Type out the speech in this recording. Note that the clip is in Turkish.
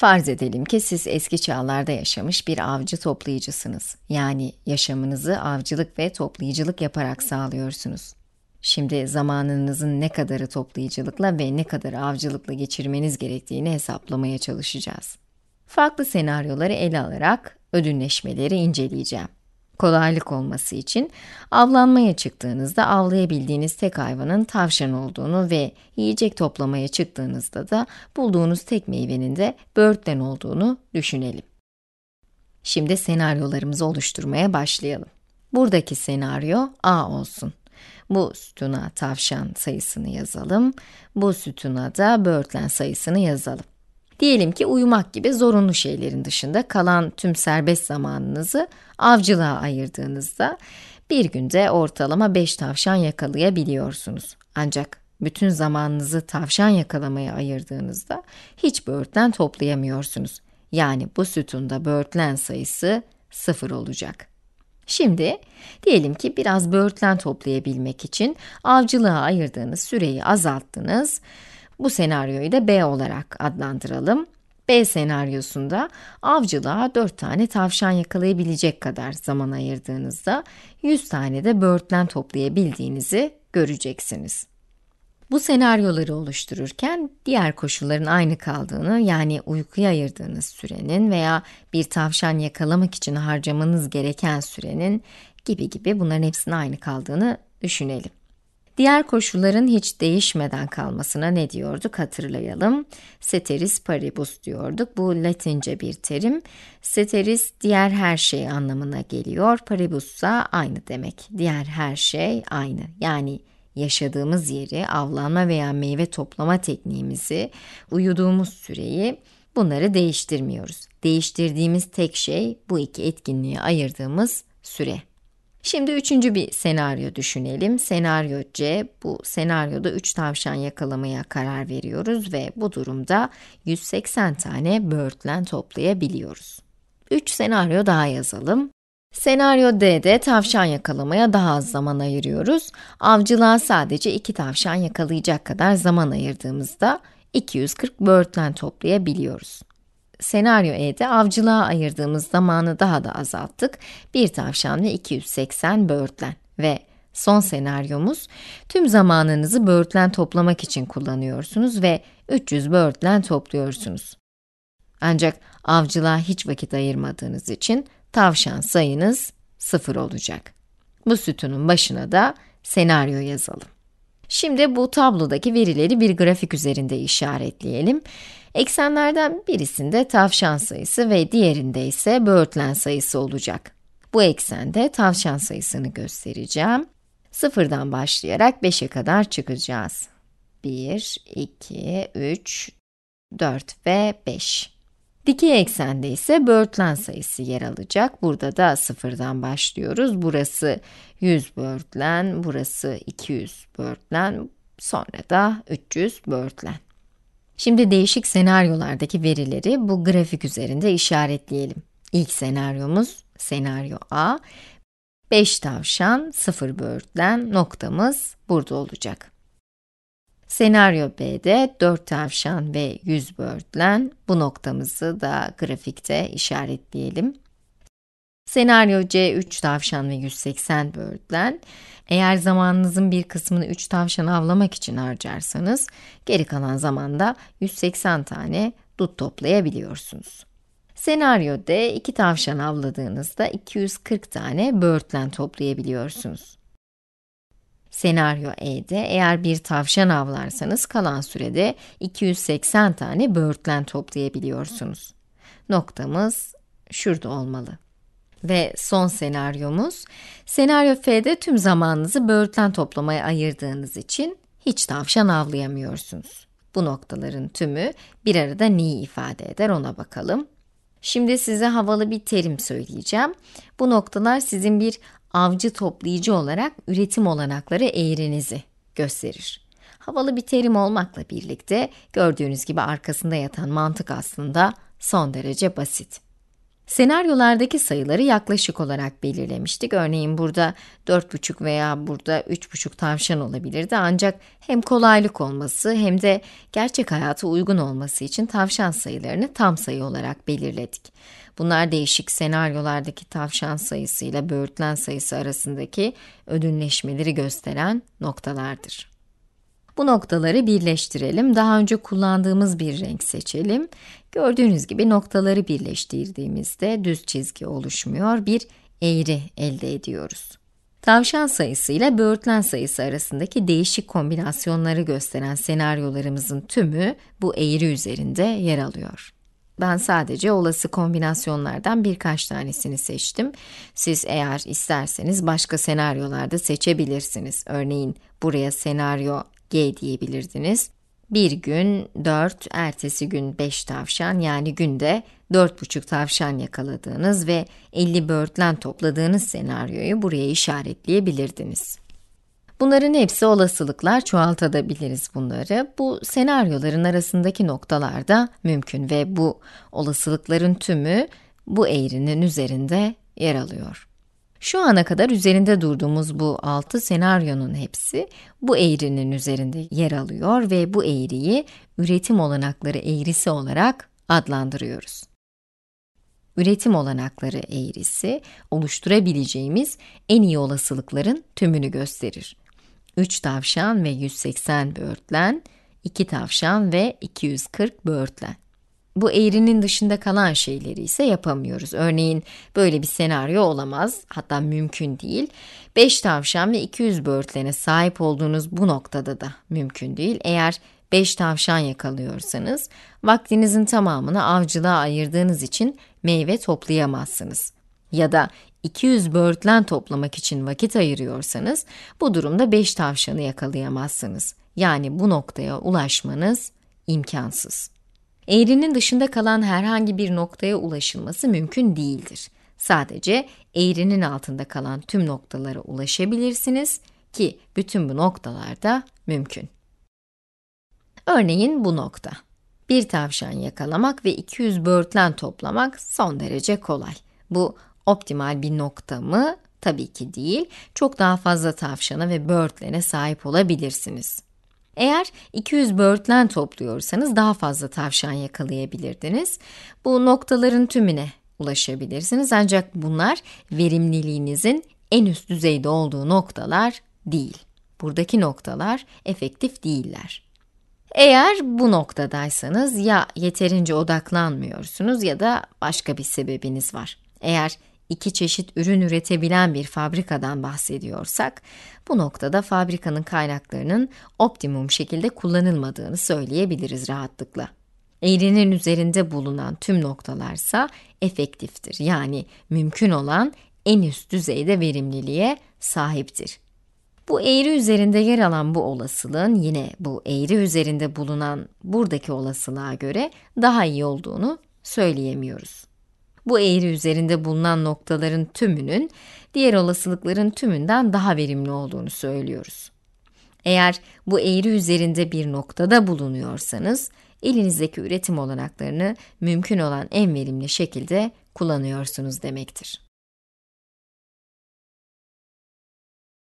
Farz edelim ki siz eski çağlarda yaşamış bir avcı toplayıcısınız. Yani yaşamınızı avcılık ve toplayıcılık yaparak sağlıyorsunuz. Şimdi zamanınızın ne kadarı toplayıcılıkla ve ne kadar avcılıkla geçirmeniz gerektiğini hesaplamaya çalışacağız. Farklı senaryoları ele alarak ödünleşmeleri inceleyeceğim. Kolaylık olması için avlanmaya çıktığınızda avlayabildiğiniz tek hayvanın tavşan olduğunu ve yiyecek toplamaya çıktığınızda da bulduğunuz tek meyvenin de böğürtlen olduğunu düşünelim. Şimdi senaryolarımızı oluşturmaya başlayalım. Buradaki senaryo A olsun. Bu sütuna tavşan sayısını yazalım. Bu sütuna da böğürtlen sayısını yazalım. Diyelim ki uyumak gibi zorunlu şeylerin dışında kalan tüm serbest zamanınızı avcılığa ayırdığınızda bir günde ortalama 5 tavşan yakalayabiliyorsunuz. Ancak bütün zamanınızı tavşan yakalamaya ayırdığınızda hiç böğürtlen toplayamıyorsunuz. Yani bu sütunda böğürtlen sayısı 0 olacak. Şimdi diyelim ki biraz böğürtlen toplayabilmek için avcılığa ayırdığınız süreyi azalttınız. Bu senaryoyu da B olarak adlandıralım. B senaryosunda avcılığa 4 tane tavşan yakalayabilecek kadar zaman ayırdığınızda 100 tane de böğürtlen toplayabildiğinizi göreceksiniz. Bu senaryoları oluştururken diğer koşulların aynı kaldığını yani uykuya ayırdığınız sürenin veya bir tavşan yakalamak için harcamanız gereken sürenin gibi gibi bunların hepsinin aynı kaldığını düşünelim. Diğer koşulların hiç değişmeden kalmasına ne diyorduk hatırlayalım. Ceteris paribus diyorduk. Bu latince bir terim. Ceteris diğer her şey anlamına geliyor. Paribus ise aynı demek. Diğer her şey aynı. Yani yaşadığımız yeri, avlanma veya meyve toplama tekniğimizi, uyuduğumuz süreyi bunları değiştirmiyoruz. Değiştirdiğimiz tek şey bu iki etkinliğe ayırdığımız süre. Şimdi üçüncü bir senaryo düşünelim. Senaryo C, bu senaryoda 3 tavşan yakalamaya karar veriyoruz ve bu durumda 180 tane böğürtlen toplayabiliyoruz. 3 senaryo daha yazalım. Senaryo D'de tavşan yakalamaya daha az zaman ayırıyoruz. Avcılığa sadece 2 tavşan yakalayacak kadar zaman ayırdığımızda 240 böğürtlen toplayabiliyoruz. Senaryo E'de avcılığa ayırdığımız zamanı daha da azalttık. Bir tavşan ve 280 böğürtlen ve son senaryomuz tüm zamanınızı böğürtlen toplamak için kullanıyorsunuz ve 300 böğürtlen topluyorsunuz. Ancak avcılığa hiç vakit ayırmadığınız için tavşan sayınız 0 olacak. Bu sütunun başına da senaryo yazalım. Şimdi bu tablodaki verileri bir grafik üzerinde işaretleyelim. Eksenlerden birisinde tavşan sayısı ve diğerinde ise böğürtlen sayısı olacak. Bu eksende tavşan sayısını göstereceğim. Sıfırdan başlayarak 5'e kadar çıkacağız. 1, 2, 3, 4 ve 5. Dikey eksende ise böğürtlen sayısı yer alacak. Burada da sıfırdan başlıyoruz. Burası 100 böğürtlen, burası 200 böğürtlen, sonra da 300 böğürtlen. Şimdi değişik senaryolardaki verileri bu grafik üzerinde işaretleyelim. İlk senaryomuz senaryo A. 5 tavşan, 0 böğürtlen noktamız burada olacak. Senaryo B'de 4 tavşan ve 100 böğürtlen bu noktamızı da grafikte işaretleyelim. Senaryo C 3 tavşan ve 180 böğürtlen. Eğer zamanınızın bir kısmını 3 tavşan avlamak için harcarsanız, geri kalan zamanda 180 tane dut toplayabiliyorsunuz. Senaryo D 2 tavşan avladığınızda 240 tane böğürtlen toplayabiliyorsunuz. Senaryo E'de eğer bir tavşan avlarsanız kalan sürede 280 tane böğürtlen toplayabiliyorsunuz. Noktamız şurada olmalı. Ve son senaryomuz, senaryo F'de tüm zamanınızı böğürtlen toplamaya ayırdığınız için hiç tavşan avlayamıyorsunuz. Bu noktaların tümü bir arada neyi ifade eder ona bakalım. Şimdi size havalı bir terim söyleyeceğim. Bu noktalar sizin bir avcı toplayıcı olarak üretim olanakları eğrinizi gösterir. Havalı bir terim olmakla birlikte gördüğünüz gibi arkasında yatan mantık aslında son derece basit. Senaryolardaki sayıları yaklaşık olarak belirlemiştik. Örneğin burada 4,5 veya burada 3,5 tavşan olabilirdi. Ancak hem kolaylık olması hem de gerçek hayata uygun olması için tavşan sayılarını tam sayı olarak belirledik. Bunlar değişik senaryolardaki tavşan sayısıyla böğürtlen sayısı arasındaki ödünleşmeleri gösteren noktalardır. Bu noktaları birleştirelim. Daha önce kullandığımız bir renk seçelim. Gördüğünüz gibi noktaları birleştirdiğimizde düz çizgi oluşmuyor, bir eğri elde ediyoruz. Tavşan sayısı ile böğürtlen sayısı arasındaki değişik kombinasyonları gösteren senaryolarımızın tümü bu eğri üzerinde yer alıyor. Ben sadece olası kombinasyonlardan birkaç tanesini seçtim. Siz eğer isterseniz başka senaryolarda seçebilirsiniz. Örneğin buraya senaryo G diyebilirdiniz. Bir gün 4, ertesi gün 5 tavşan yani günde 4,5 tavşan yakaladığınız ve 50 böğürtlen topladığınız senaryoyu buraya işaretleyebilirdiniz. Bunların hepsi olasılıklar, çoğaltabiliriz bunları. Bu senaryoların arasındaki noktalar da mümkün ve bu olasılıkların tümü bu eğrinin üzerinde yer alıyor. Şu ana kadar üzerinde durduğumuz bu 6 senaryonun hepsi bu eğrinin üzerinde yer alıyor ve bu eğriyi üretim olanakları eğrisi olarak adlandırıyoruz. Üretim olanakları eğrisi, oluşturabileceğimiz en iyi olasılıkların tümünü gösterir. 3 tavşan ve 180 böğürtlen, 2 tavşan ve 240 böğürtlen. Bu eğrinin dışında kalan şeyleri ise yapamıyoruz. Örneğin böyle bir senaryo olamaz, hatta mümkün değil. 5 tavşan ve 200 böğürtlene sahip olduğunuz bu noktada da mümkün değil. Eğer 5 tavşan yakalıyorsanız, vaktinizin tamamını avcılığa ayırdığınız için meyve toplayamazsınız. Ya da 200 böğürtlen toplamak için vakit ayırıyorsanız, bu durumda 5 tavşanı yakalayamazsınız. Yani bu noktaya ulaşmanız imkansız. Eğrinin dışında kalan herhangi bir noktaya ulaşılması mümkün değildir. Sadece eğrinin altında kalan tüm noktalara ulaşabilirsiniz ki bütün bu noktalar da mümkün. Örneğin bu nokta. Bir tavşan yakalamak ve 200 böğürtlen toplamak son derece kolay. Bu optimal bir nokta mı? Tabii ki değil. Çok daha fazla tavşana ve böğürtlene sahip olabilirsiniz. Eğer 200 böğürtlen topluyorsanız daha fazla tavşan yakalayabilirdiniz. Bu noktaların tümüne ulaşabilirsiniz ancak bunlar verimliliğinizin en üst düzeyde olduğu noktalar değil. Buradaki noktalar efektif değiller. Eğer bu noktadaysanız ya yeterince odaklanmıyorsunuz ya da başka bir sebebiniz var. Eğer iki çeşit ürün üretebilen bir fabrikadan bahsediyorsak, bu noktada fabrikanın kaynaklarının optimum şekilde kullanılmadığını söyleyebiliriz rahatlıkla. Eğrinin üzerinde bulunan tüm noktalarsa efektiftir. Yani mümkün olan en üst düzeyde verimliliğe sahiptir. Bu eğri üzerinde yer alan bu olasılığın yine bu eğri üzerinde bulunan buradaki olasılığa göre daha iyi olduğunu söyleyemiyoruz. Bu eğri üzerinde bulunan noktaların tümünün diğer olasılıkların tümünden daha verimli olduğunu söylüyoruz. Eğer bu eğri üzerinde bir noktada bulunuyorsanız, elinizdeki üretim olanaklarını mümkün olan en verimli şekilde kullanıyorsunuz demektir.